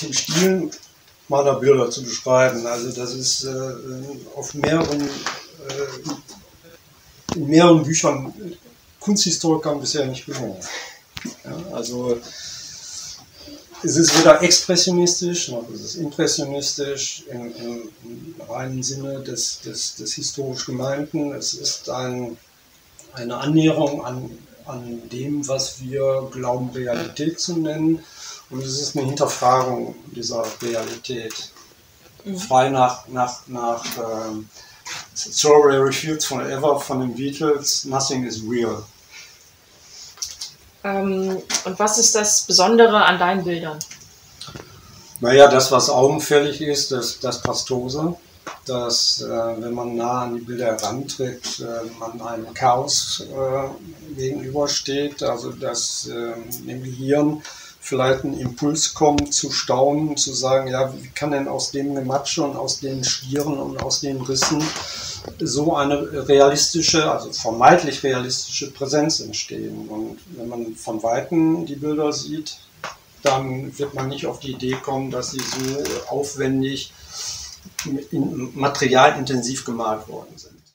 den Stil meiner Bilder zu beschreiben. Also das ist äh, auf mehreren, äh, in mehreren Büchern Kunsthistorikern bisher nicht gelungen. Ja, also es ist weder expressionistisch noch ist es impressionistisch im, im, reinen Sinne des, des, des historisch Gemeinten. Es ist ein, eine Annäherung an, an dem, was wir glauben, Realität zu nennen. Und es ist eine Hinterfragung dieser Realität. Mhm. Frei nach, nach, nach ähm, Strawberry Fields Forever von den Beatles, Nothing is Real. Ähm, und was ist das Besondere an deinen Bildern? Naja, das, was augenfällig ist, das, das Pastose, dass, äh, wenn man nah an die Bilder herantritt, äh, man einem Chaos äh, gegenübersteht, also dass äh, im Gehirn vielleicht ein Impuls kommt, zu staunen, zu sagen, ja, wie kann denn aus dem Gematsche und aus den Stieren und aus den Rissen so eine realistische, also vermeintlich realistische Präsenz entstehen. Und wenn man von Weitem die Bilder sieht, dann wird man nicht auf die Idee kommen, dass sie so aufwendig materialintensiv gemalt worden sind.